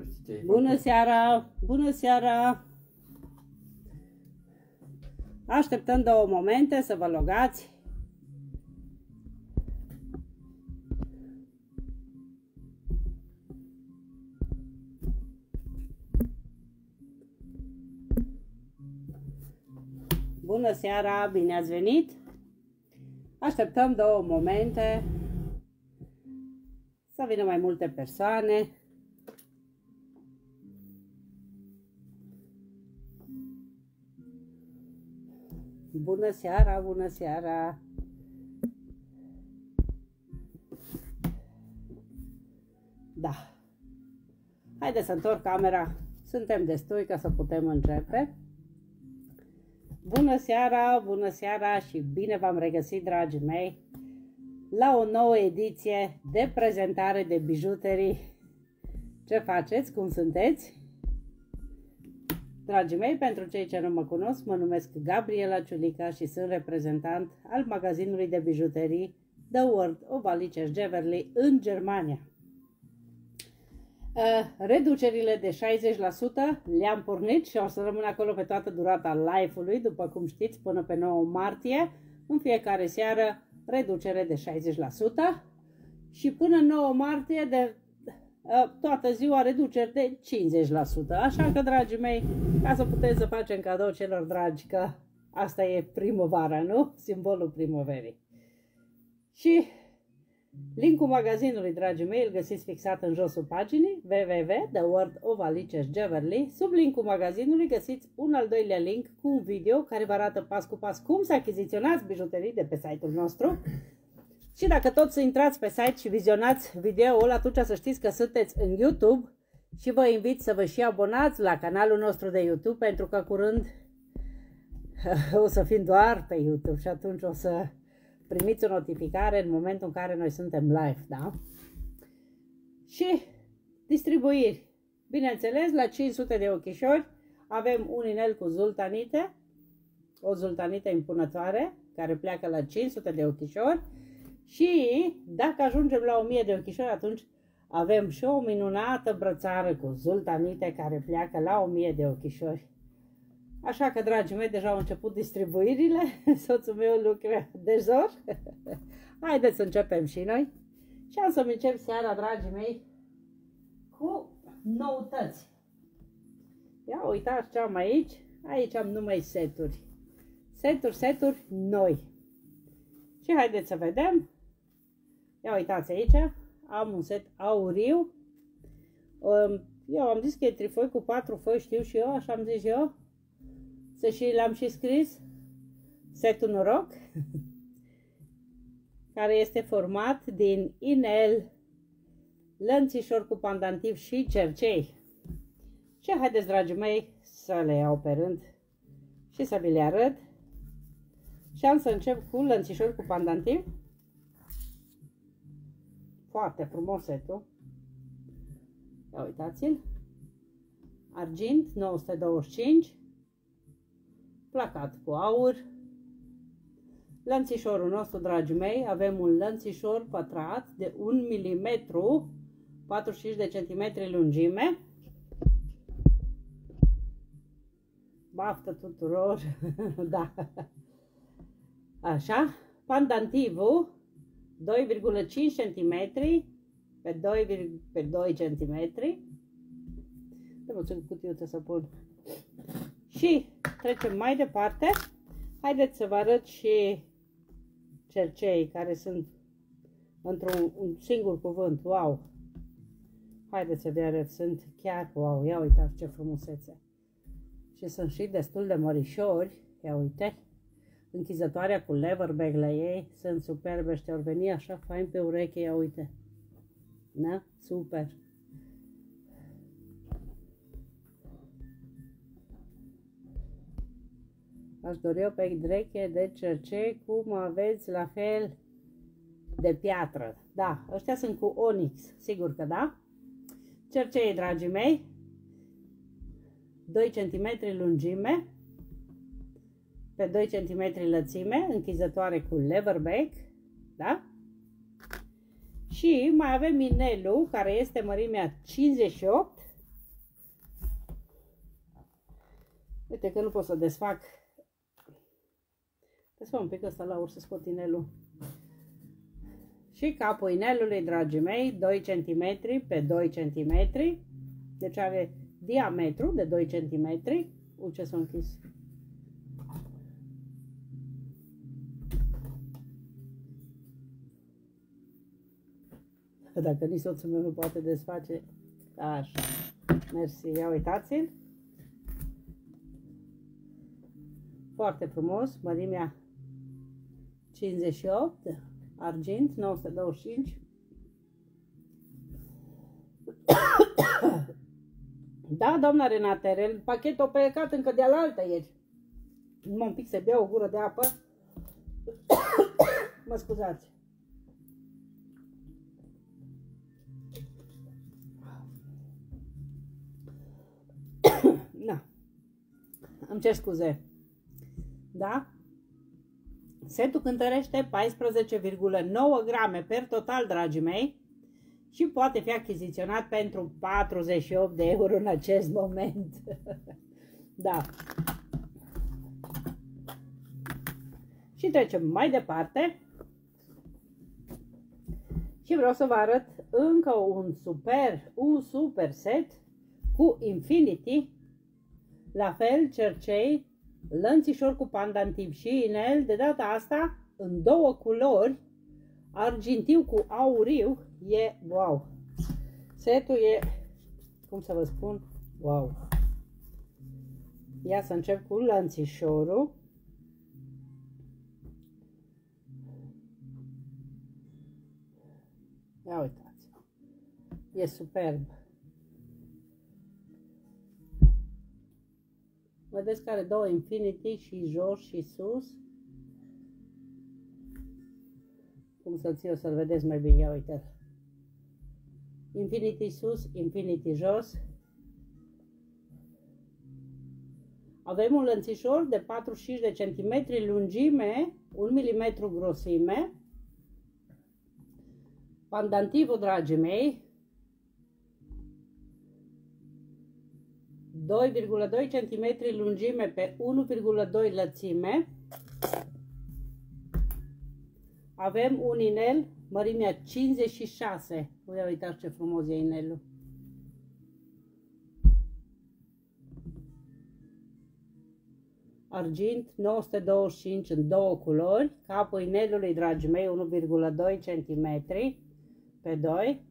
Tu știi ce ai Bună făcut? seara! Bună seara! Așteptăm două momente să vă logați. Bună seara, bine ați venit! Așteptăm două momente să vină mai multe persoane. Bună seara, bună seara! Da. Haideți să întorc camera. Suntem destui ca să putem începe. Bună seara, bună seara și bine v-am regăsit, dragii mei, la o nouă ediție de prezentare de bijuterii. Ce faceți? Cum sunteți? Dragii mei, pentru cei ce nu mă cunosc, mă numesc Gabriela Ciulica și sunt reprezentant al magazinului de bijuterii The World of Alice Jeverly în Germania. Uh, Reducerile de 60% le-am pornit și o să rămân acolo pe toată durata live-ului, după cum știți, până pe 9 martie, în fiecare seară reducere de 60% și până 9 martie de uh, toată ziua reduceri de 50%. Așa că, dragii mei, ca să putem să facem cadou celor dragi, că asta e primăvara, nu? Simbolul primăverii. Și linkul magazinului, dragii mei, îl găsiți fixat în josul paginii www.theworldofalices Sub linkul magazinului găsiți un al doilea link cu un video care vă arată pas cu pas cum să achiziționați bijuterii de pe site-ul nostru. Și dacă tot să intrați pe site și vizionați videoul, atunci să știți că sunteți în YouTube și vă invit să vă și abonați la canalul nostru de YouTube pentru că curând o să fim doar pe YouTube și atunci o să primiți o notificare în momentul în care noi suntem live, da? Și distribuiri. Bineînțeles, la 500 de ochișori avem un inel cu zultanite, o zultanită impunătoare, care pleacă la 500 de ochișori și dacă ajungem la 1000 de ochișori, atunci avem și o minunată brățară cu zultanite care pleacă la 1000 de ochișori. Așa că, dragii mei, deja au început distribuirile, soțul meu lucrează de zor. Haideți să începem și noi. Și am să încep seara, dragii mei, cu noutăți. Ia uitați ce am aici. Aici am numai seturi. Seturi, seturi noi. Și haideți să vedem. Ia uitați aici. Am un set auriu. Um, Eu am zis că e trifoi cu patru foi, știu și eu, așa am zis eu. Să și l-am și scris. Setul noroc. care este format din inel, lănțișor cu pandantiv și cercei. Și haideți, dragii mei, să le iau pe rând și să vi le arăt. Și am să încep cu lănțișor cu pandantiv. Foarte frumos setul. Ia uitați-l. Argint 925. Placat cu aur. Lănțișorul nostru, dragii mei, avem un lănțișor pătrat de 1 mm, 45 de centimetri lungime. Baftă tuturor, da. Așa, pandantivul 2,5 cm pe 2, pe 2 cm. De puțin cutiuță să pun. Și trecem mai departe. Haideți să vă arăt și cercei care sunt într-un un singur cuvânt. Wow! Haideți să vă arăt, sunt chiar wow! Ia uitați ce frumusețe! Și sunt și destul de mărișori. Ia uite! Închizătoarea cu leverbag la ei sunt superbe și au veni așa fain pe ureche, ia uite! Da? Super! Aș dori o pereche de cercei cum aveți la fel de piatră. Da, ăștia sunt cu onyx, sigur că da. Cercei, dragii mei, 2 cm lungime, pe 2 cm lățime, închizătoare cu lever back, da? Și mai avem inelul, care este mărimea 58. Uite că nu pot să desfac. Desfac un pic ăsta la urs să scot inelul. Și capul inelului, dragii mei, 2 cm pe 2 cm. Deci are diametru de 2 cm. U, ce s-a închis Dacă nici soțul meu nu poate desface, așa. Mersi, ia uitați-l. Foarte frumos, mărimea 58, argint 925. Da, doamna Renate, pachetul a plecat încă de alaltă ieri. Mă un pic să bea o gură de apă. mă scuzați. Îmi cer scuze. Da? Setul cântărește 14,9 grame per total, dragii mei, și poate fi achiziționat pentru 48 de euro în acest moment. da. Și trecem mai departe. Și vreau să vă arăt încă un super, un super set cu Infinity, la fel cercei, lănțișor cu pandantiv și inel, de data asta în două culori, argintiu cu auriu, e wow. Setul e, cum să vă spun, wow. Ia să încep cu lănțișorul. Ia uitați. E superb. Vedeți că are două Infinity și jos și sus. Cum să ți să-l vedeți mai bine, ia uite Infinity sus, Infinity jos. Avem un lănțișor de 45 de centimetri lungime, 1 mm grosime. Pandantivul, dragii mei, 2,2 cm lungime pe 1,2 lățime. Avem un inel mărimea 56. Uite, uitați ce frumos e inelul. Argint 925 în două culori. Capul inelului, dragii mei, 1,2 cm pe 2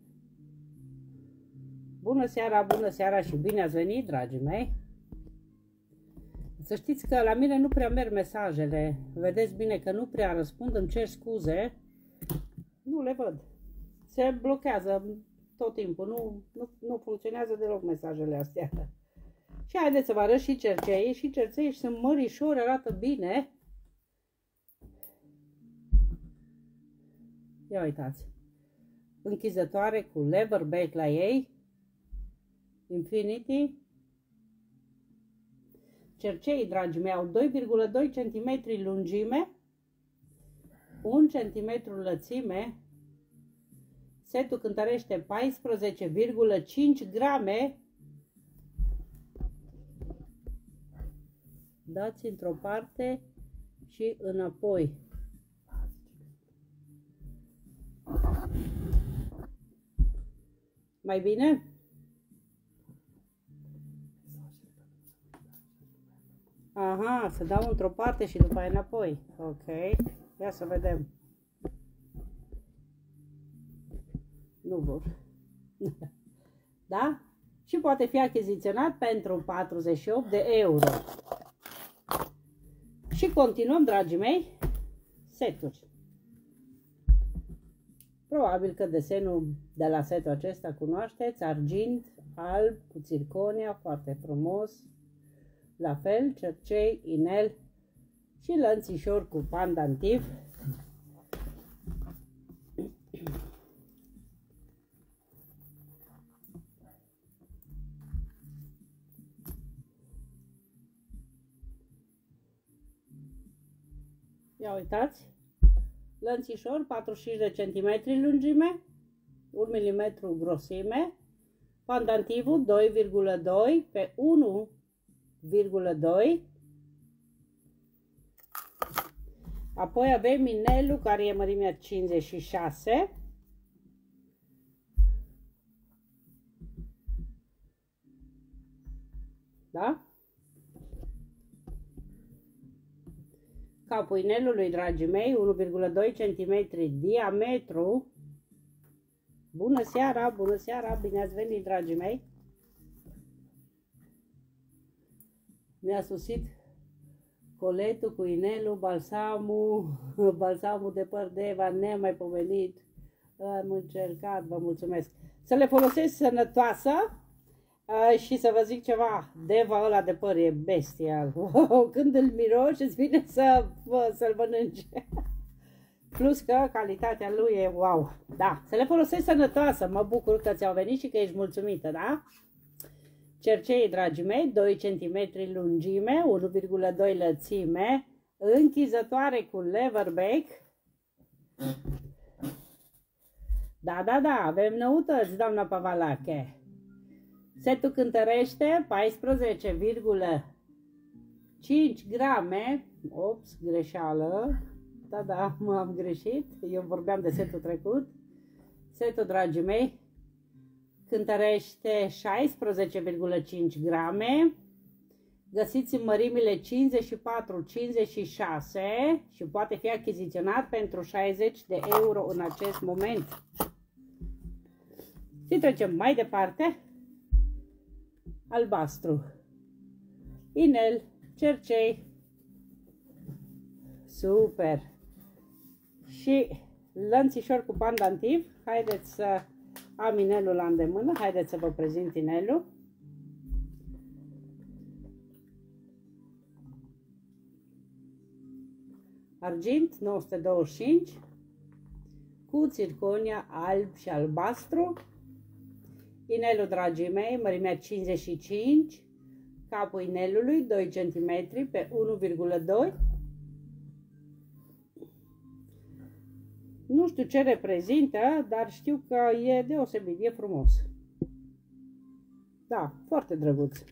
Bună seara, bună seara și bine ați venit, dragii mei! Să știți că la mine nu prea merg mesajele. Vedeți bine că nu prea răspund, îmi cer scuze. Nu le văd. Se blochează tot timpul. Nu, nu, nu funcționează deloc mesajele astea. Și haideți să vă arăt și cercei. Și cercei sunt mărișori, arată bine. Ia uitați. Închizătoare cu lever bait la ei. Infinity. Cercei, dragii mei, au 2,2 cm lungime, 1 cm lățime, setul cântărește 14,5 grame, dați într-o parte și înapoi. Mai bine? Aha, să dau într-o parte și după aia înapoi. Ok. Ia să vedem. Nu vor. da? Și poate fi achiziționat pentru 48 de euro. Și continuăm, dragii mei, seturi. Probabil că desenul de la setul acesta cunoașteți, argint, alb, cu circonia, foarte frumos, la fel, cercei, inel și lănțișor cu pandantiv. Ia uitați, lănțișor 45 de centimetri lungime, 1 mm grosime, pandantivul 2,2 pe 1 Apoi avem inelul care e mărimea 56. Da? Capul inelului, dragii mei, 1,2 cm diametru. Bună seara, bună seara, bine ați venit, dragii mei. Mi-a susit coletul cu inelul, balsamul, balsamul de păr de Eva, nemaipomenit. Am încercat, vă mulțumesc. Să le folosesc sănătoasă și să vă zic ceva, deva ăla de păr e bestial. Când îl miroși îți vine să, să-l mănânci. Plus că calitatea lui e wow. Da, să le folosesc sănătoasă. Mă bucur că ți-au venit și că ești mulțumită, da? Cercei, dragii mei, 2 cm lungime, 1,2 lățime, închizătoare cu leverback. Da, da, da, avem noutăți, doamna Pavalache. Setul cântărește 14,5 grame. Ops, greșeală. Da, da, mă am greșit. Eu vorbeam de setul trecut. Setul, dragii mei, cântărește 16,5 grame. Găsiți în mărimile 54-56 și poate fi achiziționat pentru 60 de euro în acest moment. Și trecem mai departe. Albastru. Inel, cercei. Super. Și lănțișor cu pandantiv. Haideți să am inelul la îndemână. Haideți să vă prezint inelul. Argint 925 cu circonia alb și albastru. Inelul, dragii mei, mărimea 55, capul inelului 2 cm pe 1,2 Nu știu ce reprezintă, dar știu că e deosebit, e frumos. Da, foarte drăguț.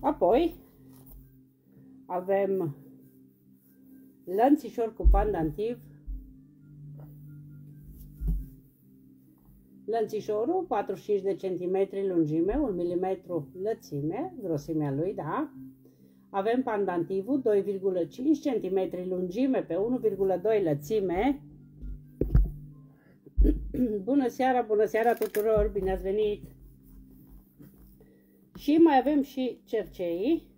Apoi avem lănțișor cu pandantiv. Lănțișorul 45 de centimetri lungime, 1 mm lățime, grosimea lui, da? Avem pandantivul 2,5 cm lungime pe 1,2 lățime. Bună seara, bună seara tuturor, bine ați venit! Și mai avem și cerceii.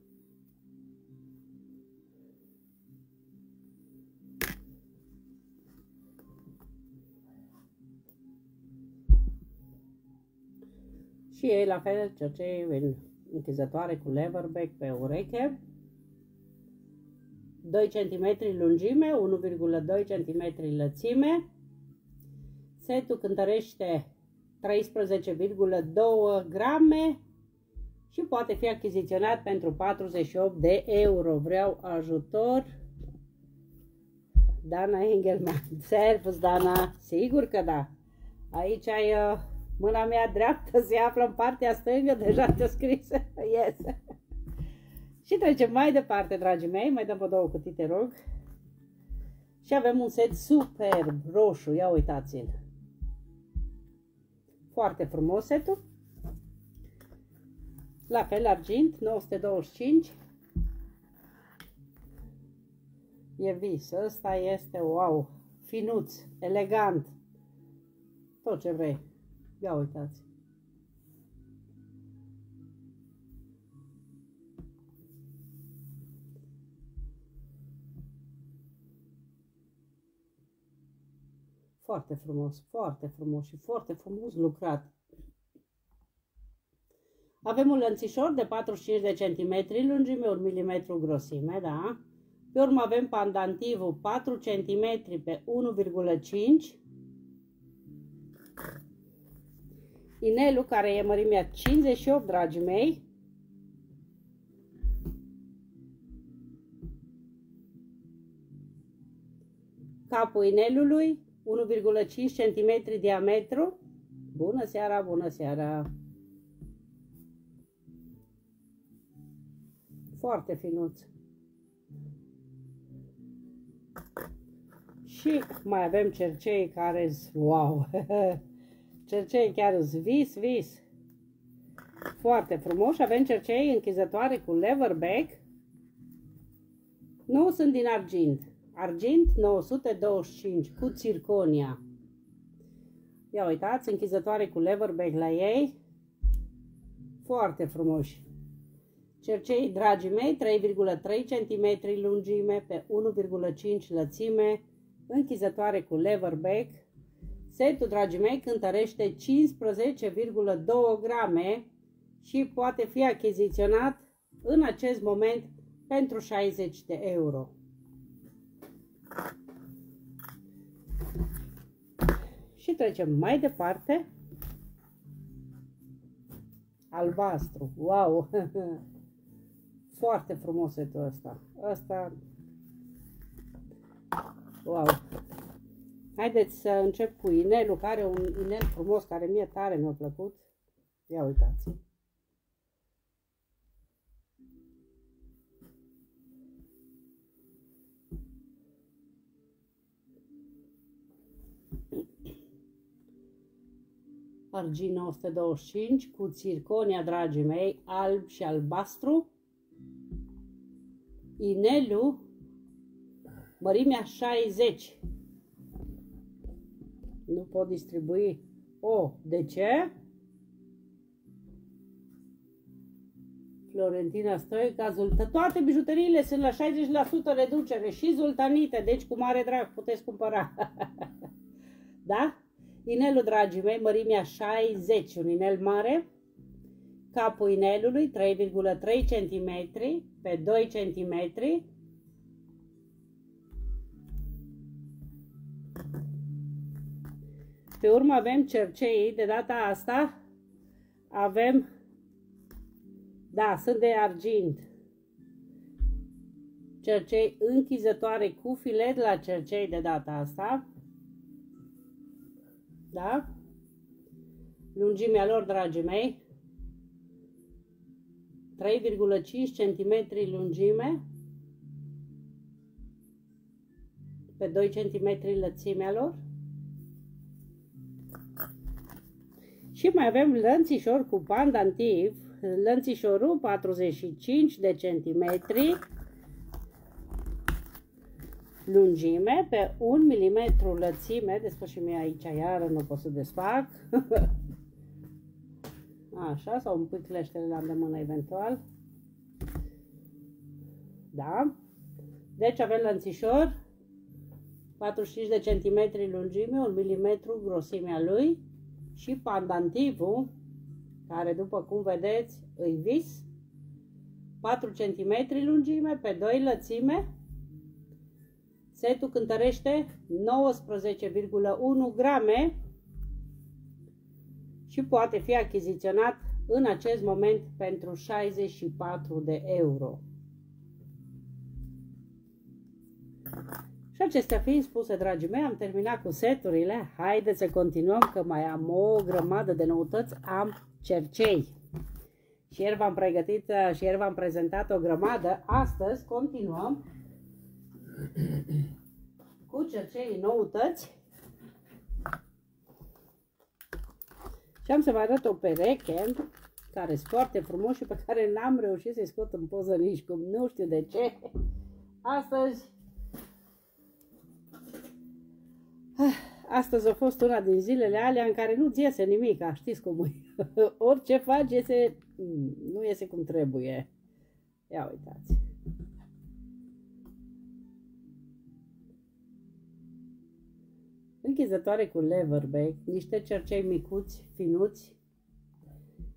Și ei la fel cercei vin închizătoare cu leverback pe ureche, 2 cm lungime, 1,2 cm lățime. Setul cântărește 13,2 grame și poate fi achiziționat pentru 48 de euro. Vreau ajutor. Dana Engelman. Servus, Dana. Sigur că da. Aici ai uh, Mâna mea dreaptă se află în partea stângă, deja te-a scris. Yes. și trecem mai departe, dragii mei. Mai dăm vă două cutii, te rog. Și avem un set superb, roșu. Ia uitați-l. Foarte frumos setul. La fel, argint, 925. E vis. Ăsta este, wow, finuț, elegant. Tot ce vrei. Ia uitați. Foarte frumos, foarte frumos și foarte frumos lucrat. Avem un lănțișor de 45 de cm lungime, 1 mm grosime, da? Pe urmă avem pandantivul 4 cm pe 1,5 inelul care e mărimea 58, dragii mei. Capul inelului, 1,5 cm diametru. Bună seara, bună seara! foarte finuț. Și mai avem cercei care wow, cercei chiar vis, vis. Foarte frumos. Avem cercei închizătoare cu leverback. Nu sunt din argint. Argint 925 cu circonia. Ia uitați, închizătoare cu leverback la ei. Foarte frumoși. Cercei, dragii mei, 3,3 cm lungime pe 1,5 lățime, închizătoare cu leverback. Setul, dragii mei, cântărește 15,2 grame și poate fi achiziționat în acest moment pentru 60 de euro. Și trecem mai departe. Albastru. Wow! Foarte frumos setul ăsta. Ăsta... Wow! Haideți să încep cu inelul, care are un inel frumos, care mie tare mi-a plăcut. Ia uitați Argina 125 cu circonia, dragii mei, alb și albastru. Inelul, mărimea 60. Nu pot distribui. O, de ce? Florentina Stoica, Zultă. Toate bijuteriile sunt la 60% reducere și zultanite, deci cu mare drag puteți cumpăra. da? Inelul, dragii mei, mărimea 60, un inel mare. Capul inelului 3,3 cm pe 2 cm. Pe urmă avem cercei, de data asta avem, da, sunt de argint. Cercei închizătoare cu filet la cercei de data asta da? Lungimea lor, dragii mei, 3,5 cm lungime pe 2 cm lățimea lor. Și mai avem lănțișor cu pandantiv, lănțișorul 45 de centimetri lungime pe 1 mm lățime, desfă și mie aici iară, nu pot să desfac. Așa, sau un pic cleștele la îndemână eventual. Da. Deci avem lănțișor, 45 de centimetri lungime, 1 mm grosimea lui și pandantivul, care după cum vedeți îi vis, 4 cm lungime pe 2 lățime, Setul cântărește 19,1 grame și poate fi achiziționat în acest moment pentru 64 de euro. Și acestea fiind spuse, dragii mei, am terminat cu seturile. Haideți să continuăm, că mai am o grămadă de noutăți. Am cercei. Și ieri v-am pregătit și ieri v-am prezentat o grămadă. Astăzi continuăm cu cercei noutăți. Și am să vă arăt o pereche care sunt foarte frumos și pe care n-am reușit să-i scot în poză nici cum. Nu știu de ce. Astăzi Astăzi a fost una din zilele alea în care nu-ți iese nimic, știți cum e. Orice faci, iese, nu iese cum trebuie. Ia uitați. închizătoare cu leverback, niște cercei micuți, finuți.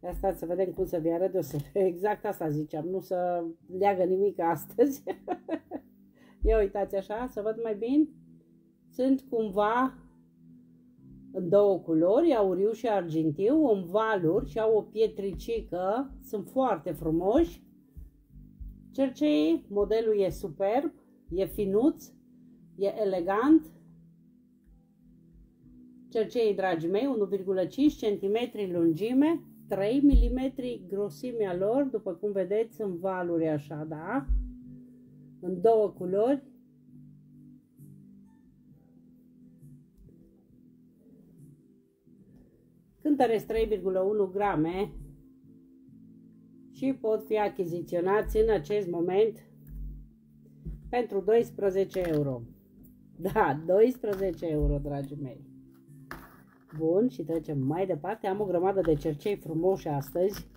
Asta să vedem cum să vi arăt o să... Exact asta ziceam, nu să leagă nimic astăzi. Ia uitați așa, să văd mai bine. Sunt cumva în două culori, auriu și argintiu, în valuri și au o pietricică. Sunt foarte frumoși. Cercei, modelul e superb, e finuț, e elegant, Cercei, dragii mei, 1,5 cm lungime 3 mm grosimea lor, după cum vedeți, în valuri așa, da? În două culori. Cântăresc 3,1 grame și pot fi achiziționați în acest moment pentru 12 euro. Da, 12 euro, dragii mei. Bun, și trecem mai departe. Am o grămadă de cercei frumoși astăzi.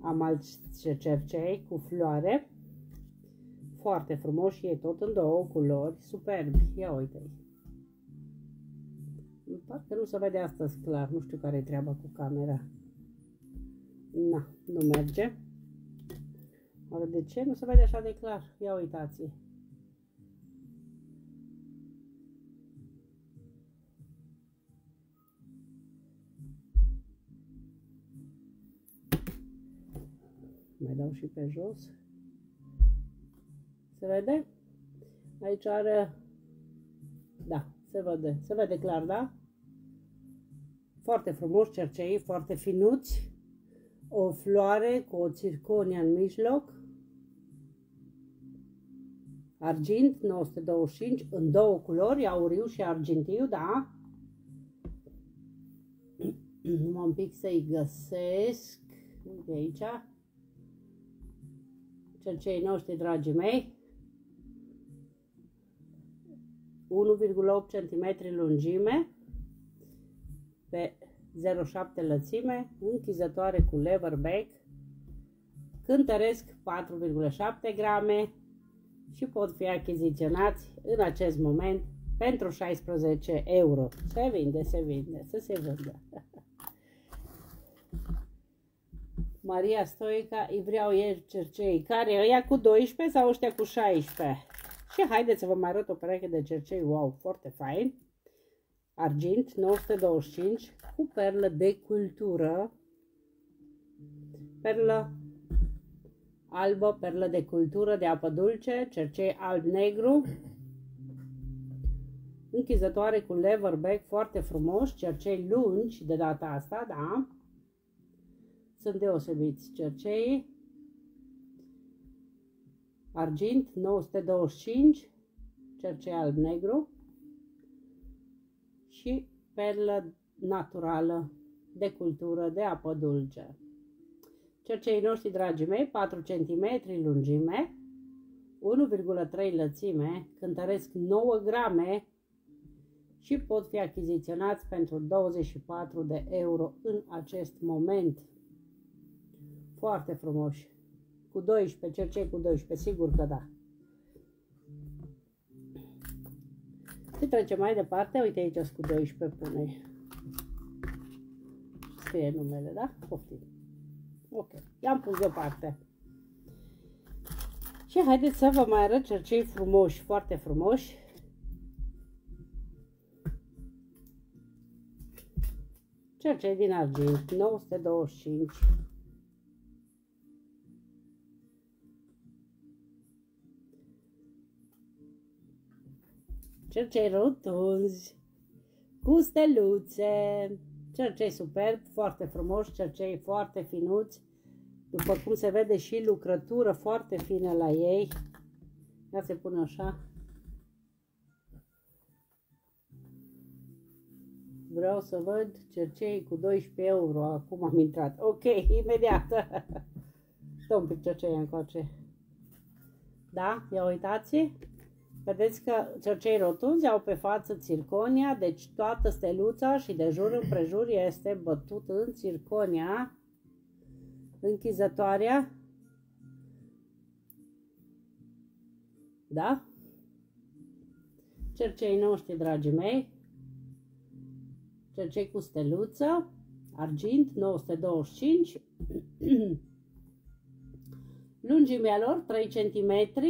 Am alți cercei cu floare. Foarte frumoși, e tot în două culori, superbi. Ia uite-i. Parcă nu se vede astăzi clar, nu știu care e treaba cu camera. Na, nu merge. Oare de ce nu se vede așa de clar? Ia uitați -i. Mai dau și pe jos. Se vede? Aici are... Da, se vede. Se vede clar, da? Foarte frumos cercei, foarte finuți. O floare cu o circonia în mijloc. Argint 925 în două culori, auriu și argintiu, da? Numai un pic să-i găsesc. Uite aici cercei noștri, dragii mei. 1,8 cm lungime pe 0,7 lățime, închizătoare cu lever back, cântăresc 4,7 grame și pot fi achiziționați în acest moment pentru 16 euro. Se vinde, se vinde, să se vândă. Maria Stoica, îi vreau ieri cercei. Care ăia cu 12 sau ăștia cu 16? Și haideți să vă mai arăt o pereche de cercei. Wow, foarte fain. Argint 925 cu perlă de cultură. Perlă albă, perlă de cultură de apă dulce, cercei alb-negru. Închizătoare cu leverback foarte frumos, cercei lungi de data asta, da? Sunt deosebiți cerceii. Argint 925, cercei alb-negru și perlă naturală de cultură de apă dulce. Cerceii noștri, dragii mei, 4 cm lungime, 1,3 lățime, cântăresc 9 grame și pot fi achiziționați pentru 24 de euro în acest moment. Foarte frumoși. Cu 12, cercei cu 12, sigur că da. Și trecem mai departe. Uite aici cu 12 pune. Scrie numele, da? Poftim. Ok. I-am pus deoparte. Și haideți să vă mai arăt cercei frumoși, foarte frumoși. Cercei din argint, 925. Cercei rotunzi, cu steluțe, cercei superb, foarte frumos, cercei foarte finuți, după cum se vede și lucrătură foarte fină la ei. Ia se pune așa. Vreau să văd cercei cu 12 euro. Acum am intrat. Ok, imediat. Dă un pic cercei încoace. Da? Ia uitați. Vedeți că cercei rotunzi au pe față circonia, deci toată steluța și de jur împrejur este bătut în circonia închizătoarea. Da? Cercei noștri, dragii mei, cercei cu steluță, argint 925, lungimea lor 3 cm,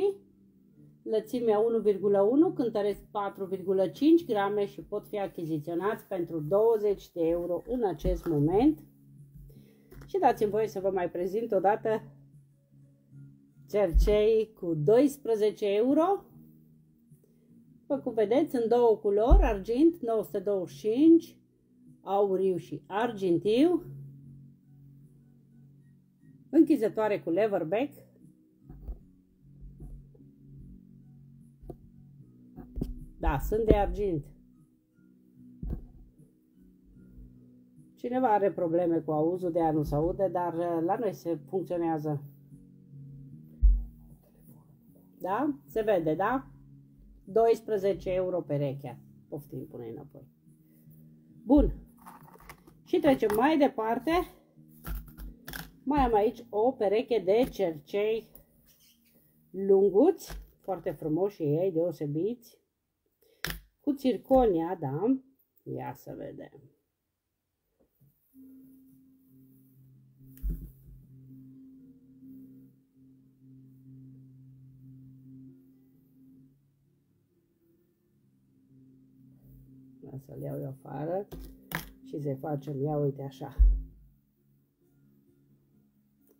lățimea 1,1, cântăresc 4,5 grame și pot fi achiziționați pentru 20 de euro în acest moment. Și dați-mi voie să vă mai prezint o dată cercei cu 12 euro. După cum vedeți, în două culori, argint 925 auriu și argintiu, închizătoare cu leverback, da, sunt de argint. Cineva are probleme cu auzul, de a nu se aude, dar uh, la noi se funcționează. Da? Se vede, da? 12 euro perechea. Poftim, pune înapoi. Bun. Și trecem mai departe. Mai am aici o pereche de cercei lunguți, foarte frumoși ei, deosebiți, cu circonia, da? Ia să vedem. să-l iau eu afară și să facem, ia uite așa.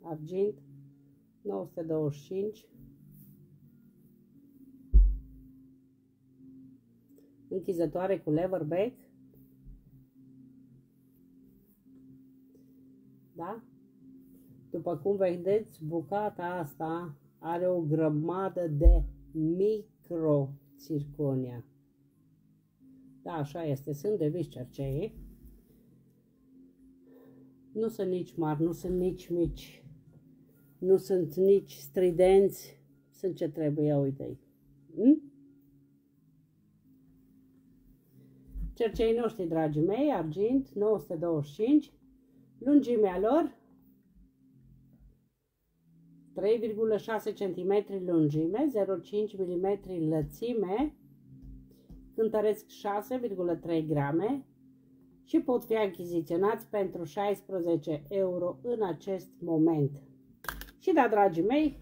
Argint 925 închizătoare cu leverback da? După cum vedeți, bucata asta are o grămadă de micro circonia. Da, așa este. Sunt de vis cercei. Nu sunt nici mari, nu sunt nici mici. Nu sunt nici stridenți. Sunt ce trebuie, uite-i. Hm? Cercei noștri, dragii mei, argint, 925, lungimea lor, 3,6 cm lungime, 0,5 mm lățime, cântăresc 6,3 grame și pot fi achiziționați pentru 16 euro în acest moment. Și da, dragii mei,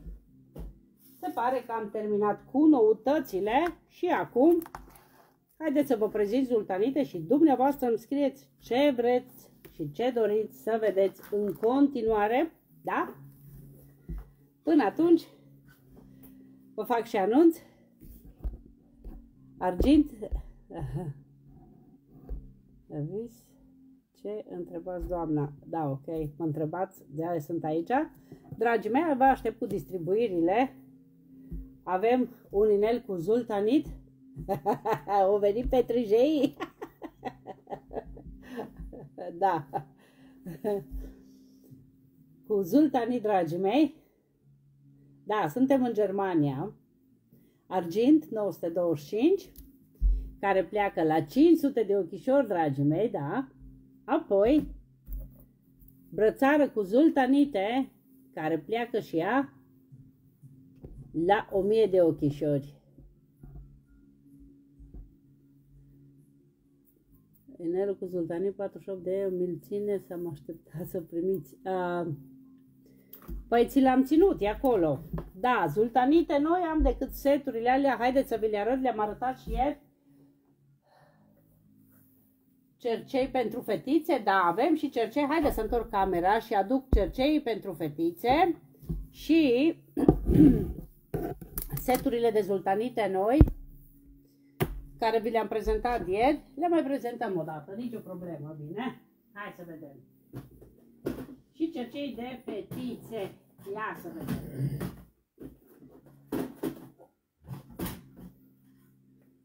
se pare că am terminat cu noutățile și acum haideți să vă prezint sultanite și dumneavoastră îmi scrieți ce vreți și ce doriți să vedeți în continuare, da? Până atunci, vă fac și anunț Argint? Vis? Ce întrebați, doamna? Da, ok, mă întrebați, de aia sunt aici. Dragii mei, vă aștept cu distribuirile. Avem un inel cu zultanit. Au venit petrijei. da. cu zultanit, dragii mei. Da, suntem în Germania argint 925, care pleacă la 500 de ochișori, dragii mei, da? Apoi, brățară cu zultanite, care pleacă și ea la 1000 de ochișori. Enerul cu zultanit 48 de euro, mi ține să mă aștepta să primiți. Uh, Păi ți le-am ținut, e acolo. Da, zultanite noi am decât seturile alea, haideți să vi le arăt, le-am arătat și ieri. Cercei pentru fetițe, da, avem și cercei, haideți să întorc camera și aduc cercei pentru fetițe și seturile de zultanite noi, care vi le-am prezentat ieri, le mai prezentăm o dată, nicio problemă, bine? Hai să vedem și cercei de fetițe. Ia să vedem.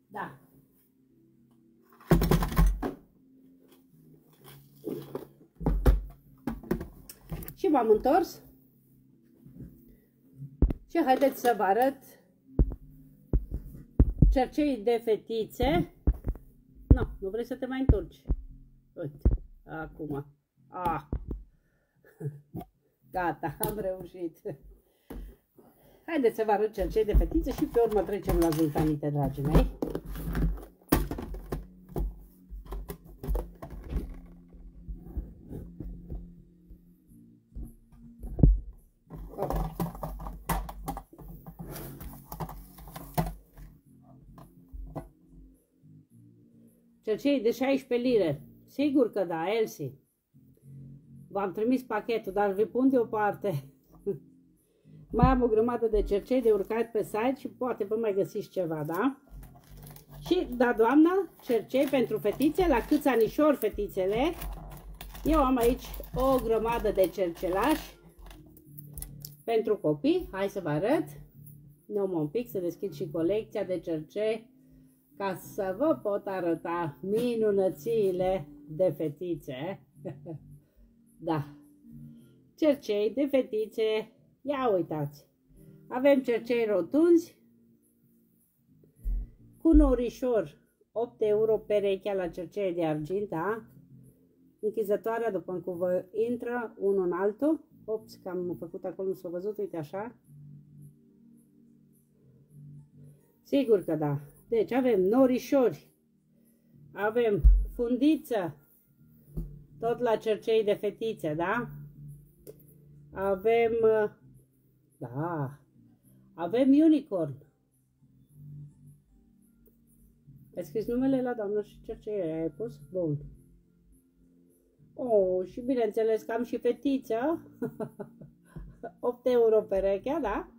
Da. Și m-am întors. Și haideți să vă arăt cercei de fetițe. Nu, nu vrei să te mai întorci. Uite, acum. Ah. Gata, am reușit. Haideți să vă arăt cercei de fetițe și pe urmă trecem la zultanite, dragii mei. Cercei de 16 lire. Sigur că da, Elsie. V-am trimis pachetul, dar vi pun deoparte. mai am o grămadă de cercei de urcat pe site și poate vă mai găsiți ceva, da? Și, da, doamnă, cercei pentru fetițe, la câți anișori fetițele. Eu am aici o grămadă de cercelași pentru copii. Hai să vă arăt. Nu un pic să deschid și colecția de cercei ca să vă pot arăta minunățiile de fetițe. da. Cercei de fetițe. Ia uitați. Avem cercei rotunzi cu norișor 8 euro perechea la cercei de argint, da? Închizătoarea după cum vă intră unul în altul. Ops, că am făcut acolo, nu s-a văzut, uite așa. Sigur că da. Deci avem norișori, avem fundiță, tot la cercei de fetițe, da? Avem, da, avem unicorn. Ai scris numele la doamnă și cercei ai pus? Bun. Oh, și bineînțeles că am și fetiță. 8 euro perechea, da?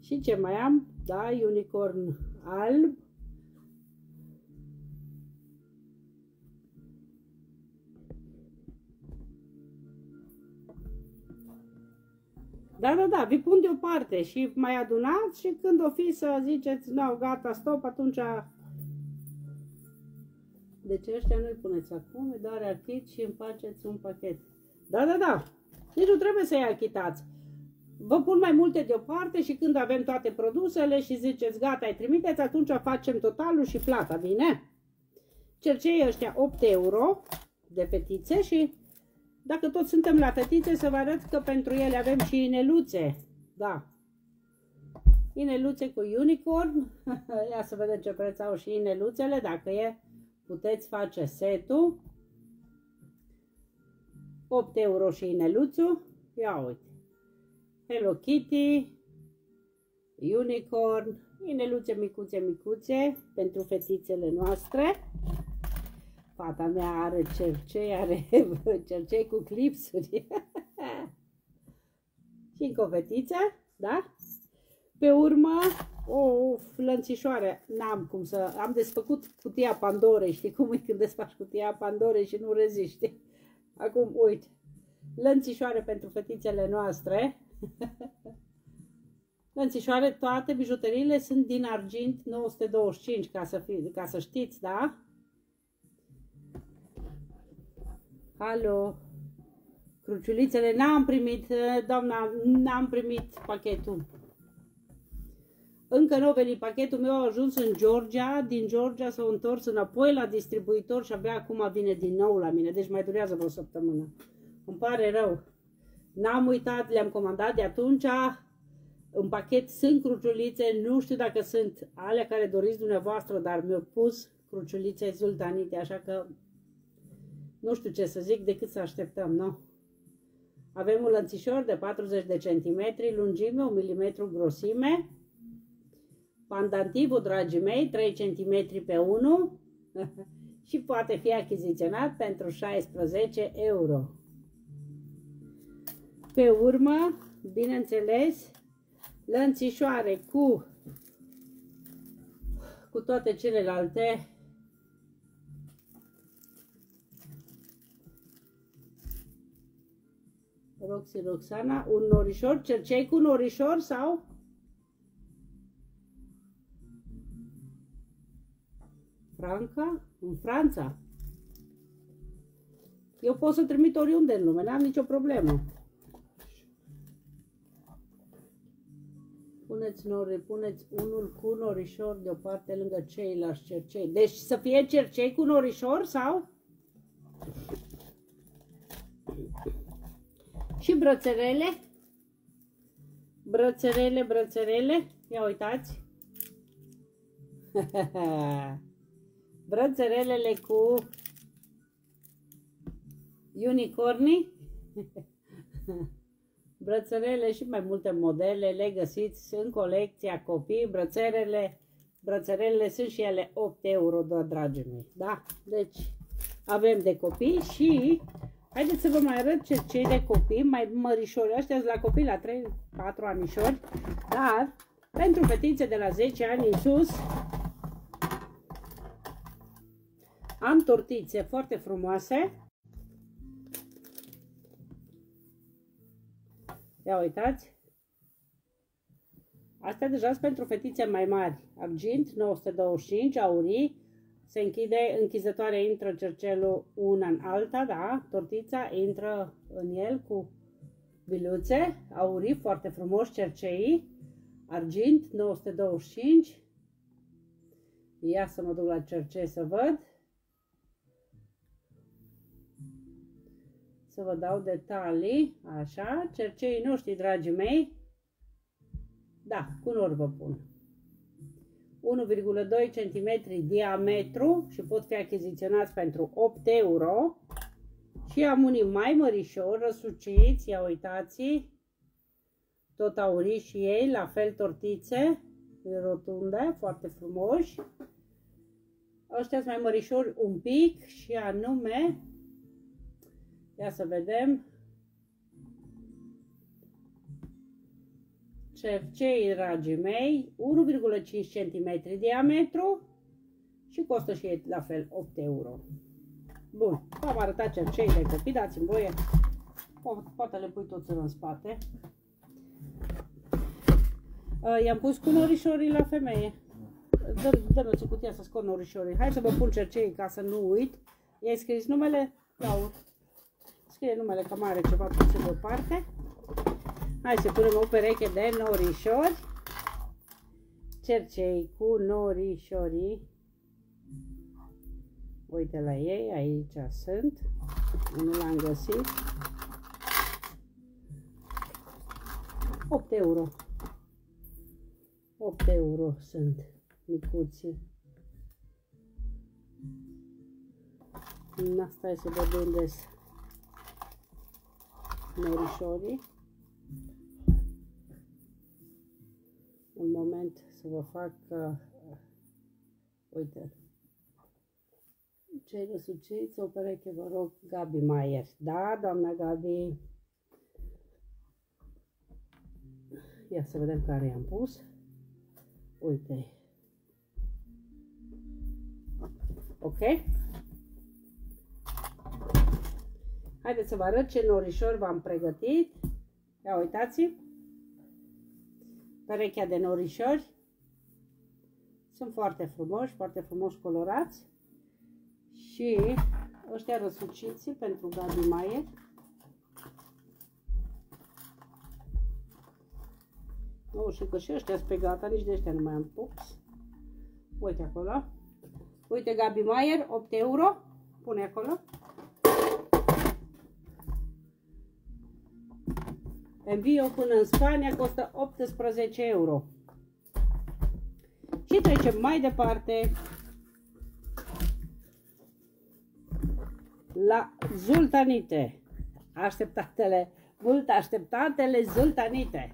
Și ce mai am? Da, unicorn alb. Da, da, da, vi pun deoparte și mai adunați și când o fi să ziceți, nu, gata, stop, atunci... Deci ăștia nu-i puneți acum, doar achit și îmi faceți un pachet. Da, da, da, nici nu trebuie să-i achitați. Vă pun mai multe deoparte și când avem toate produsele și ziceți gata, ai trimiteți, atunci facem totalul și plata, bine? Cercei ăștia 8 euro de fetițe și dacă tot suntem la fetițe, să vă arăt că pentru ele avem și ineluțe. Da. Ineluțe cu unicorn. Ia să vedem ce preț au și ineluțele. Dacă e, puteți face setul. 8 euro și ineluțul. Ia uite. Hello Kitty, Unicorn, ineluțe micuțe micuțe pentru fetițele noastre. Fata mea are cercei, are cercei cu clipsuri. și încă o fetiță, da? Pe urmă, o flănțișoare. N-am cum să... Am desfăcut cutia Pandorei. Știi cum e când desfaci cutia Pandorei și nu reziști? Acum, uite. Lănțișoare pentru fetițele noastre. Lănțișoare, toate bijuteriile sunt din argint 925, ca să, fi, ca să știți, da? Alo? Cruciulițele, n-am primit, doamna, n-am primit pachetul. Încă nu a venit pachetul meu, a ajuns în Georgia, din Georgia s-a întors înapoi la distribuitor și abia acum vine din nou la mine, deci mai durează vreo săptămână. Îmi pare rău. N-am uitat, le-am comandat de atunci. În pachet sunt cruciulițe, nu știu dacă sunt alea care doriți dumneavoastră, dar mi-au pus cruciulițe sultanite, așa că nu știu ce să zic decât să așteptăm, nu? Avem un lănțișor de 40 de centimetri lungime, 1 mm grosime, pandantivul, dragii mei, 3 cm pe 1 și poate fi achiziționat pentru 16 euro. Pe urmă, bineînțeles, lănțișoare cu, cu toate celelalte Roxy Roxana, un norișor, cercei cu norișor sau? Franca? În Franța? Eu pot să trimit oriunde în lume, n-am nicio problemă. Puneți nori, puneți unul cu norișor deoparte lângă ceilalți cercei. Deci să fie cercei cu norișor sau? Și brățărele. Brățărele, brățărele. Ia uitați. Brățărelele cu unicornii. brățărele și mai multe modele le găsiți în colecția copii, brățărele, brățărele sunt și ele 8 euro, doar dragii mei, da? Deci avem de copii și haideți să vă mai arăt ce cei de copii, mai mărișori, ăștia la copii la 3-4 anișori, dar pentru fetițe de la 10 ani în sus, Am tortițe foarte frumoase. Ia uitați. Astea deja sunt pentru fetițe mai mari. Argint 925, aurii. Se închide, închizătoarea intră cercelul una în alta, da? Tortița intră în el cu biluțe, aurii, foarte frumos, cercei. Argint 925. Ia să mă duc la cercei să văd. Să vă dau detalii, așa, cerceii noștri, dragii mei, da, cu nor vă pun. 1,2 cm diametru și pot fi achiziționați pentru 8 euro. Și am unii mai mărișori, răsuciți, ia uitați, tot aurii și ei, la fel tortițe, rotunde, foarte frumoși. Ăștia sunt mai mărișori un pic și anume, ia să vedem, cercei, dragii mei, 1,5 cm diametru și costă și ei la fel 8 euro. Bun, v-am arătat cercei de copii, dați-mi voie, poate le pui toți în spate. Uh, i-am pus cu norișorii la femeie. Dă-mi o cutia să scot norișorii. Hai să vă pun cercei ca să nu uit. I-ai scris numele? Laur. Scrie numele că mai are ceva puțin deoparte. Hai să punem o pereche de norișori. Cercei cu norișorii. Uite la ei, aici sunt. Nu l-am găsit. 8 euro. 8 euro sunt micuții. Asta e să văd unde sunt norișorii. un moment să vă fac, uh, uite, cei răsuciți, o pereche, vă rog, Gabi Maier. Da, doamna Gabi? Ia să vedem care i-am pus. Uite. Ok? Haideți să vă arăt ce norișor v-am pregătit. Ia uitați perechea de norișori. Sunt foarte frumoși, foarte frumos colorați. Și ăștia răsuciți pentru Gabi Maier. Nu, și că și ăștia sunt pe gata, nici de ăștia nu mai am pux. Uite acolo. Uite Gabi Maier, 8 euro. Pune acolo. Envio până în Spania costă 18 euro. Și trecem mai departe la zultanite. Așteptatele, mult așteptatele zultanite.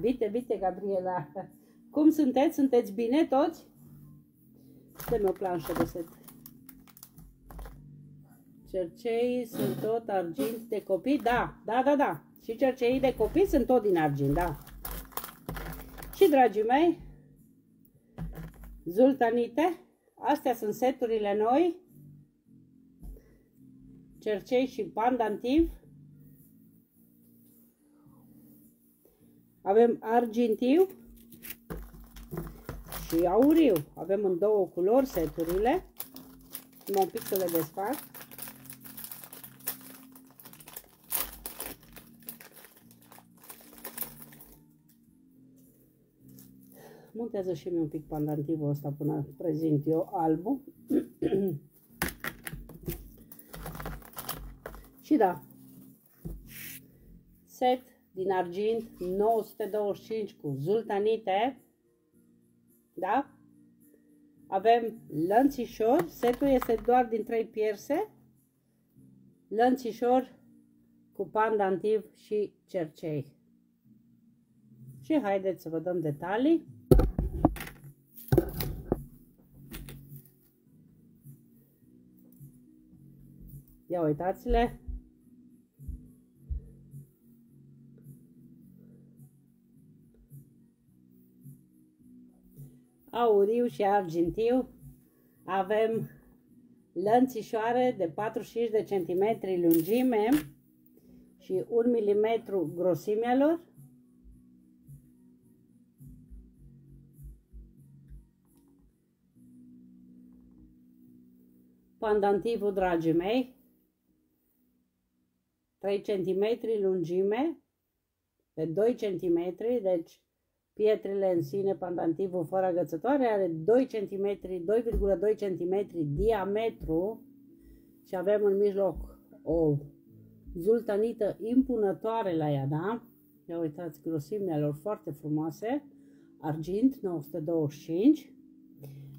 Bine, bine, Gabriela. Cum sunteți? Sunteți bine toți? Dă-mi o planșă de set. Cercei sunt tot argint de copii? Da, da, da, da. Și cerceii de copii sunt tot din argint, da. Și, dragii mei, zultanite, astea sunt seturile noi. Cercei și pandantiv. Avem argintiu și auriu. Avem în două culori seturile. Mă un pic să le desfac. Montează și mie un pic pandantivul ăsta până prezint eu albul. și da, set din argint 925 cu zultanite, da? Avem lănțișor, setul este doar din 3 pierse, lănțișor cu pandantiv și cercei. Și haideți să vă dăm detalii. Ia uitați-le. auriu și argintiu. Avem lănțișoare de 45 de centimetri lungime și 1 mm grosimea lor. Pandantivul, dragii mei, 3 cm lungime pe 2 cm, deci pietrele în sine, pandantivul fără agățătoare, are 2 cm, 2,2 cm diametru și avem în mijloc o zultanită impunătoare la ea, da? Ia uitați grosimea lor foarte frumoase, argint 925.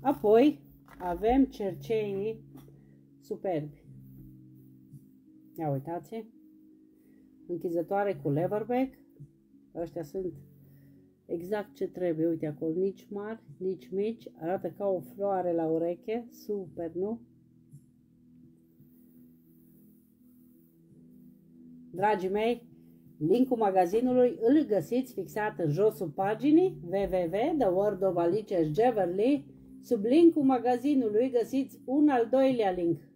Apoi avem cerceii superbi. Ia uitați închizătoare cu leverback. Ăștia sunt exact ce trebuie. Uite acolo, nici mari, nici mici. Arată ca o floare la ureche. Super, nu? Dragii mei, linkul magazinului îl găsiți fixat în josul paginii www.thewordofalices Sub linkul magazinului găsiți un al doilea link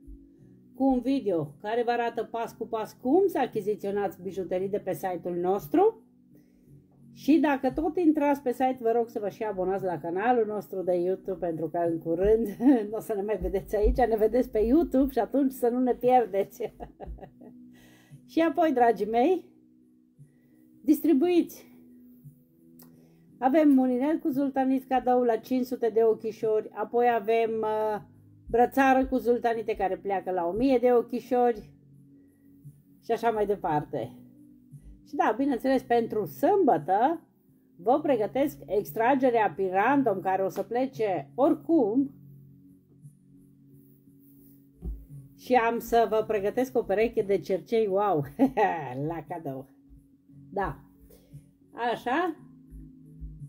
cu un video care vă arată pas cu pas cum să achiziționați bijuterii de pe site-ul nostru. Și dacă tot intrați pe site, vă rog să vă și abonați la canalul nostru de YouTube, pentru că în curând nu o să ne mai vedeți aici, ne vedeți pe YouTube și atunci să nu ne pierdeți. și apoi, dragii mei, distribuiți. Avem mulinel cu zultanit cadou la 500 de ochișori, apoi avem uh, brățară cu zultanite care pleacă la 1000 de ochișori și așa mai departe. Și da, bineînțeles, pentru sâmbătă vă pregătesc extragerea pe random care o să plece oricum și am să vă pregătesc o pereche de cercei wow la cadou. Da. Așa,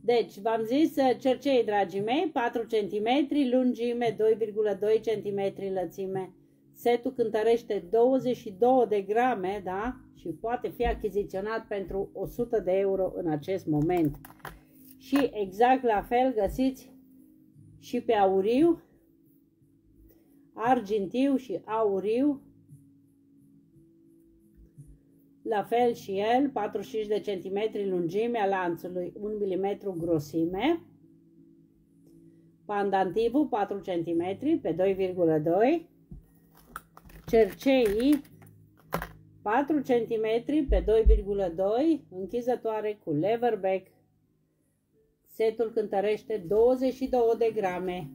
deci, v-am zis, uh, cercei, dragii mei, 4 cm, lungime, 2,2 cm lățime. Setul cântărește 22 de grame, da? Și poate fi achiziționat pentru 100 de euro în acest moment. Și exact la fel găsiți și pe auriu, argintiu și auriu, la fel și el, 45 de centimetri lungimea lanțului, 1 mm grosime. Pandantivul 4 cm pe 2,2 Cerceii 4 cm pe 2,2 închizătoare cu leverback. Setul cântărește 22 de grame.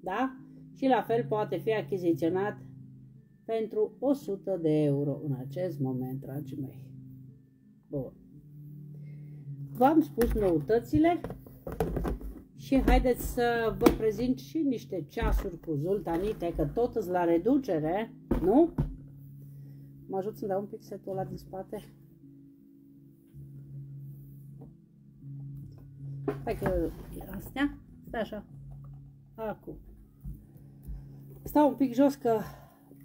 Da? Și la fel poate fi achiziționat pentru 100 de euro în acest moment, dragii mei. Bun. V-am spus noutățile și haideți să vă prezint și niște ceasuri cu zultanite, că tot îți la reducere, nu? Mă ajut să-mi dau un pic setul ăla din spate? Hai că astea, stai așa, acum. Stau un pic jos că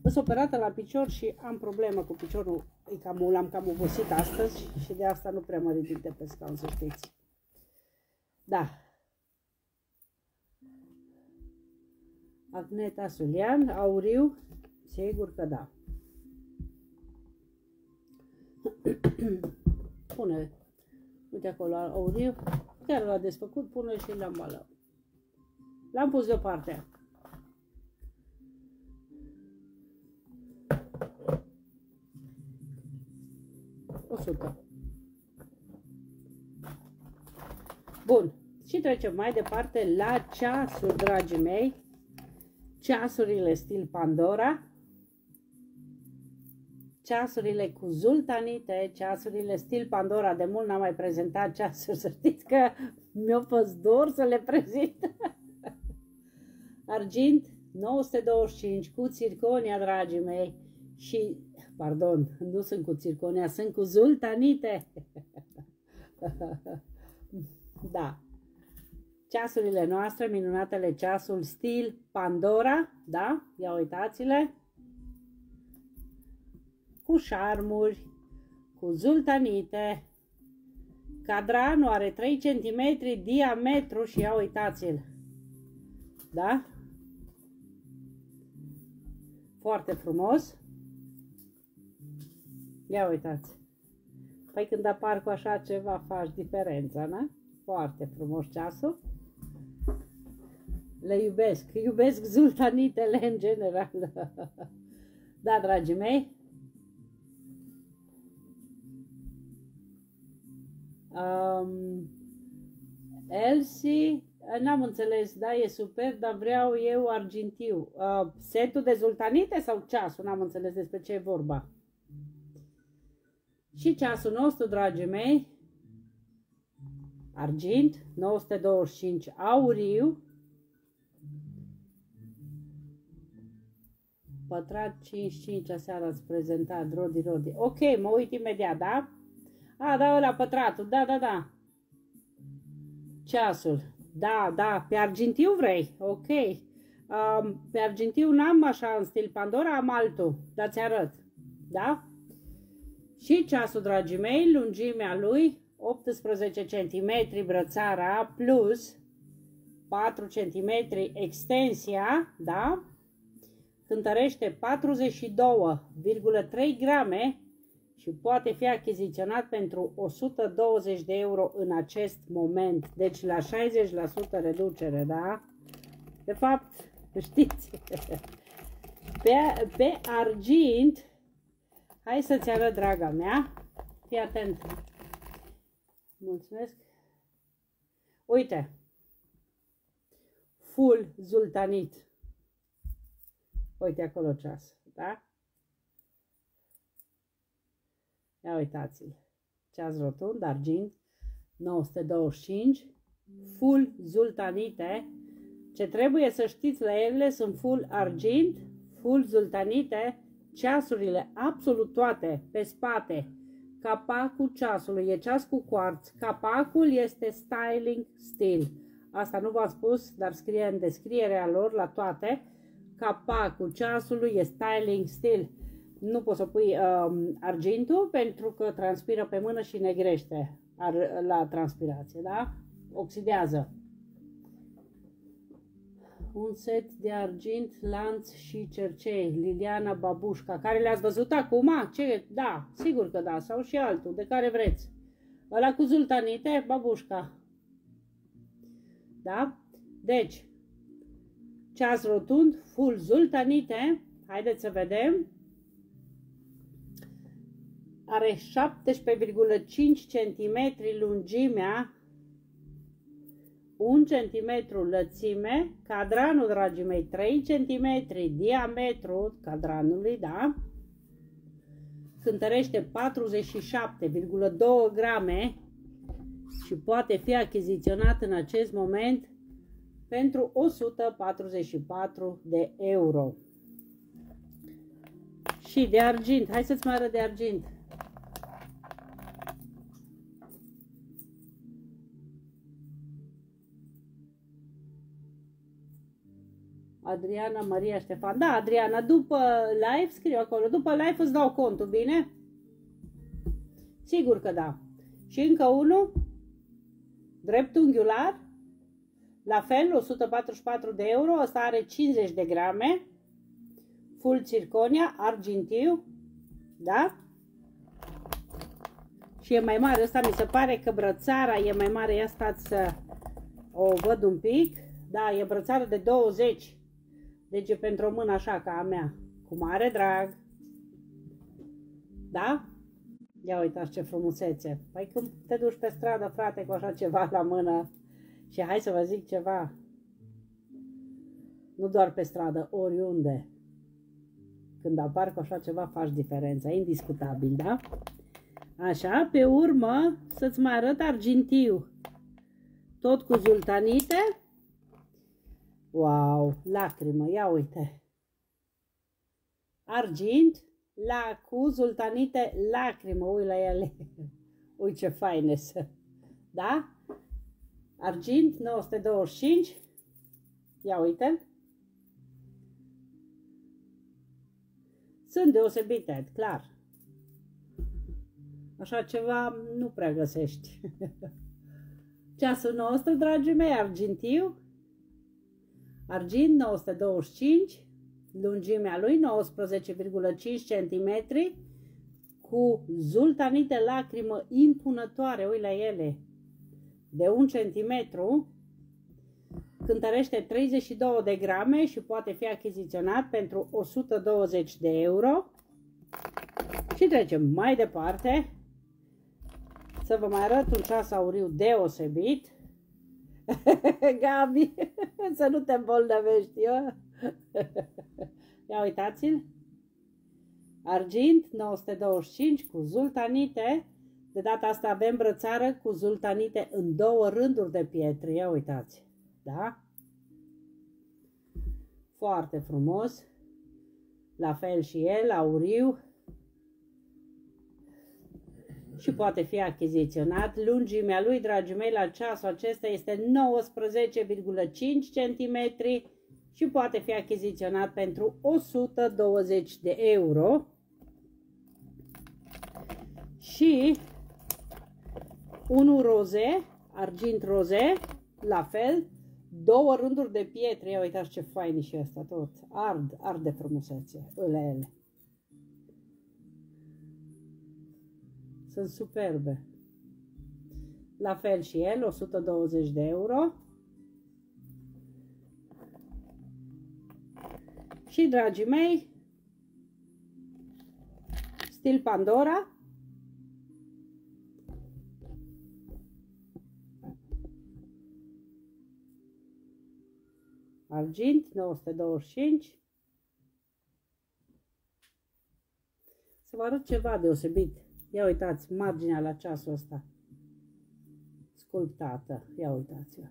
sunt operată la picior și am problemă cu piciorul. E cam, l-am cam obosit astăzi și de asta nu prea mă ridic de pe scaun, să știți. Da. Agneta Sulian, auriu, sigur că da. Pune, uite acolo, auriu, chiar l-a desfăcut, pune și l-am L-am pus deoparte. 100. Bun. Și trecem mai departe la ceasuri, dragii mei. Ceasurile stil Pandora. Ceasurile cu zultanite, ceasurile stil Pandora. De mult n-am mai prezentat ceasuri, să știți că mi-a fost dor să le prezint. Argint 925 cu circonia, dragii mei. Și Pardon, nu sunt cu circonia, sunt cu zultanite. da. Ceasurile noastre, minunatele ceasul stil Pandora, da? Ia uitați-le. Cu șarmuri, cu zultanite. Cadranul are 3 cm diametru și ia uitați-l. Da? Foarte frumos. Ia uitați. Păi când apar cu așa ceva, faci diferența, na? Foarte frumos ceasul. Le iubesc. Iubesc zultanitele în general. da, dragii mei. Um, Elsie, n-am înțeles, da, e super, dar vreau eu argintiu. Uh, setul de zultanite sau ceasul? N-am înțeles despre ce e vorba. Și ceasul nostru, dragii mei, argint, 925 auriu, pătrat 55 aseară ați prezentat, Rodi Rodi. Ok, mă uit imediat, da? A, da, ăla pătratul, da, da, da. Ceasul, da, da, pe argintiu vrei, ok. Um, pe argintiu n-am așa în stil Pandora, am altul, dar ți arăt, da? Și ceasul, dragii mei, lungimea lui 18 cm brățara plus 4 cm extensia, da? Cântărește 42,3 grame și poate fi achiziționat pentru 120 de euro în acest moment. Deci la 60% reducere, da? De fapt, știți, pe, pe argint Hai să-ți arăt, draga mea. Fii atent. Mulțumesc. Uite. Full zultanit. Uite acolo ceas. Da? Ia uitați-l. Ceas rotund, argint, 925. Full zultanite. Ce trebuie să știți la ele sunt full argint, full zultanite, ceasurile, absolut toate, pe spate, capacul ceasului, e ceas cu quartz, capacul este styling steel. Asta nu v-am spus, dar scrie în descrierea lor la toate. Capacul ceasului e styling steel. Nu poți să pui um, argintul pentru că transpiră pe mână și negrește la transpirație, da? Oxidează un set de argint, lanț și cercei, Liliana Babușca, care le-ați văzut acum? Ce? Da, sigur că da, sau și altul, de care vreți. Ăla cu zultanite, Babușca. Da? Deci, ceas rotund, full zultanite, haideți să vedem. Are 17,5 cm lungimea 1 cm lățime, cadranul, dragii mei, 3 cm diametru cadranului, da? Cântărește 47,2 grame și poate fi achiziționat în acest moment pentru 144 de euro. Și de argint, hai să-ți mai arăt de argint. Adriana Maria Ștefan. Da, Adriana, după live, scriu acolo, după live îți dau contul, bine? Sigur că da. Și încă unul, dreptunghiular, la fel, 144 de euro, ăsta are 50 de grame, full circonia, argintiu, da? Și e mai mare, ăsta mi se pare că brățara e mai mare, ia stați să o văd un pic, da, e brățară de 20 deci e pentru o mână așa ca a mea. Cu mare drag. Da? Ia uitați ce frumusețe. Păi când te duci pe stradă, frate, cu așa ceva la mână și hai să vă zic ceva. Nu doar pe stradă, oriunde. Când apar cu așa ceva, faci diferența. Indiscutabil, da? Așa, pe urmă, să-ți mai arăt argintiu. Tot cu zultanite. Wow, lacrimă, ia uite. Argint, la cu zultanite, lacrimă, ui la ele. Ui ce faine să. Da? Argint, 925. Ia uite. Sunt deosebite, clar. Așa ceva nu prea găsești. Ceasul nostru, dragii mei, argintiu, Argint 925, lungimea lui 19,5 cm, cu zultanite lacrimă impunătoare, ui la ele, de 1 cm, cântărește 32 de grame și poate fi achiziționat pentru 120 de euro. Și trecem mai departe. Să vă mai arăt un ceas auriu deosebit. Gabi, să nu te îmbolnăvești, eu. Ia uitați-l. Argint 925 cu zultanite. De data asta avem brățară cu zultanite în două rânduri de pietre. Ia uitați. Da? Foarte frumos. La fel și el, auriu. Și poate fi achiziționat. Lungimea lui, dragii mei, la ceasul acesta este 19,5 cm și poate fi achiziționat pentru 120 de euro. Și unul roze, argint roze, la fel, două rânduri de pietre, ia uitați ce fain și asta tot, ard, ard de frumusețe, ele, ele. Sunt superbe. La fel și el, 120 de euro. Și, dragii mei, stil Pandora, argint 925 să vă arăt ceva deosebit ia uitați marginea la ceasul ăsta sculptată ia uitați-vă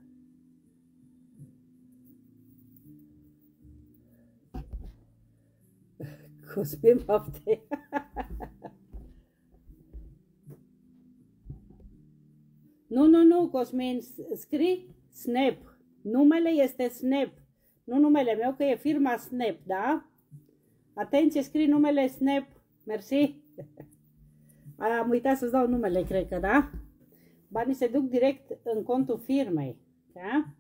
Cosmin Mafte Nu, nu, nu, Cosmin, scrii Snap. Numele este Snap. Nu numele meu, că e firma Snap, da? Atenție, scrii numele Snap. Mersi. Am uitat să-ți dau numele, cred că, da? Banii se duc direct în contul firmei. Da?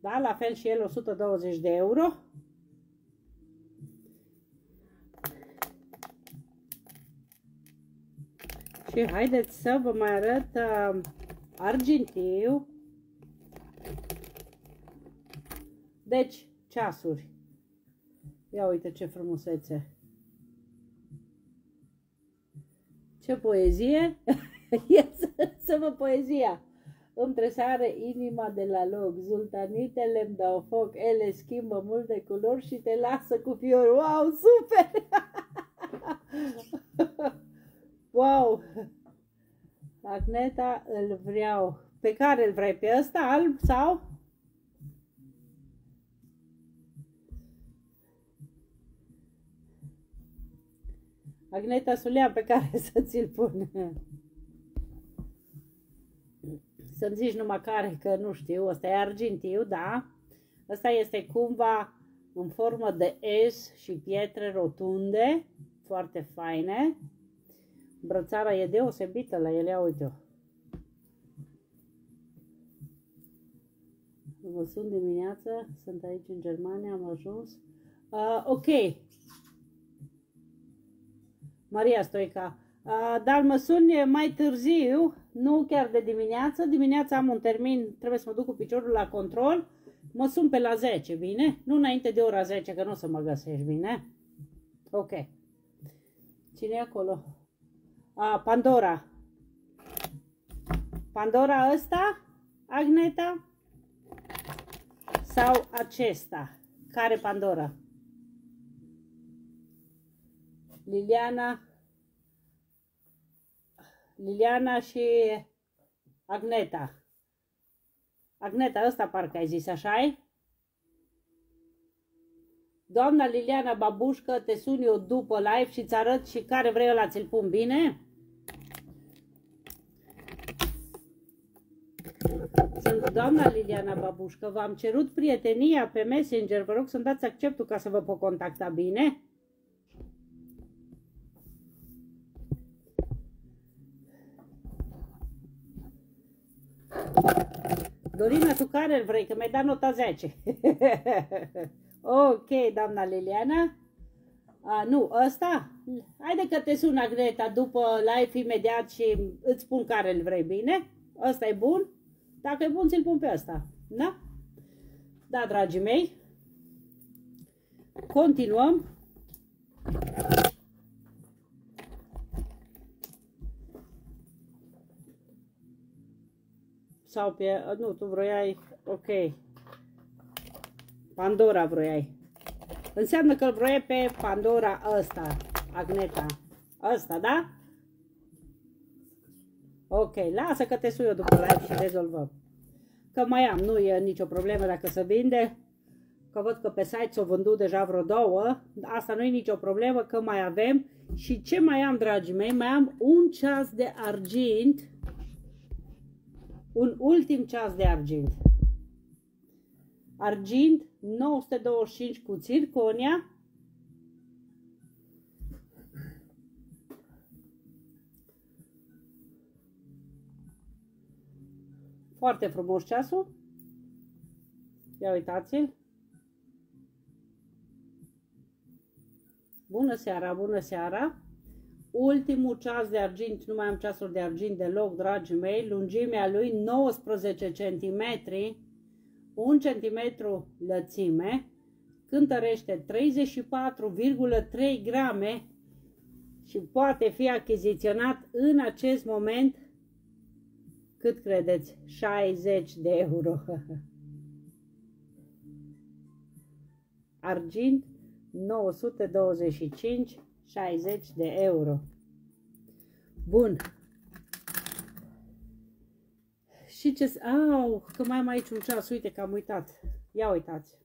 Da, la fel și el 120 de euro. Și haideți să vă mai arăt uh, argintiu. Deci, ceasuri. Ia uite ce frumusețe. Ce poezie! să vă poezia! Îmi tresare inima de la loc, zultanitele îmi dau foc, ele schimbă multe culori și te lasă cu fiori. Wow, super! wow! Agneta îl vreau. Pe care îl vrei? Pe ăsta alb sau? Agneta Sulea pe care să ți-l pun. Să-mi zici numai care, că nu știu, ăsta e argintiu, da? Ăsta este cumva în formă de S și pietre rotunde, foarte faine. Brățara e deosebită la ele, uite-o. Vă sunt dimineața, sunt aici în Germania, am ajuns. Uh, ok, Maria Stoica. Dar mă suni mai târziu, nu chiar de dimineață. Dimineața am un termin, trebuie să mă duc cu piciorul la control. Mă sun pe la 10, bine? Nu înainte de ora 10, că nu o să mă găsești, bine? Ok. Cine e acolo? A, Pandora. Pandora ăsta? Agneta? Sau acesta? Care Pandora? Liliana, Liliana și Agneta. Agneta, ăsta parcă ai zis, așa -i? Doamna Liliana Babușcă, te sun eu după live și ți arăt și care vrei ăla ți-l pun bine? Sunt doamna Liliana Babușcă, v-am cerut prietenia pe Messenger, vă rog să-mi dați acceptul ca să vă pot contacta bine. Dorina, tu care îl vrei? Că mi-ai dat nota 10. ok, doamna Liliana. A, nu, ăsta? Haide că te sună Greta după live imediat și îți spun care îl vrei, bine? Ăsta e bun? Dacă e bun, ți-l pun pe ăsta. Da? Da, dragii mei. Continuăm. Sau pe... Nu, tu vroiai... Ok. Pandora vroiai. Înseamnă că îl vroiai pe Pandora ăsta. Agneta. Ăsta, da? Ok, lasă că te sui eu după live și rezolvăm. Că mai am, nu e nicio problemă dacă se vinde. Că văd că pe site s-au vândut deja vreo două. Asta nu e nicio problemă, că mai avem. Și ce mai am, dragii mei? Mai am un ceas de argint. Un ultim ceas de argint. Argint 925 cu circonia. Foarte frumos ceasul. Ia uitați-l. Bună seara, bună seara! Ultimul ceas de argint, nu mai am ceasul de argint deloc, dragii mei, lungimea lui 19 cm, 1 cm lățime, cântărește 34,3 grame și poate fi achiziționat în acest moment, cât credeți? 60 de euro. Argint 925 60 de euro. Bun. Și ce... Au, că mai am aici un ceas, uite că am uitat. Ia uitați.